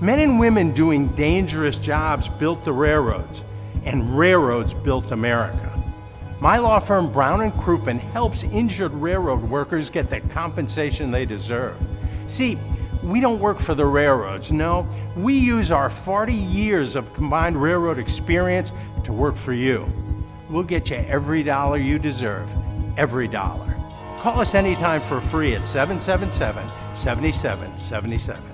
Men and women doing dangerous jobs built the railroads, and railroads built America. My law firm, Brown and Crouppen, helps injured railroad workers get the compensation they deserve. See, we don't work for the railroads, no. We use our 40 years of combined railroad experience to work for you. We'll get you every dollar you deserve, every dollar. Call us anytime for free at 777 7777.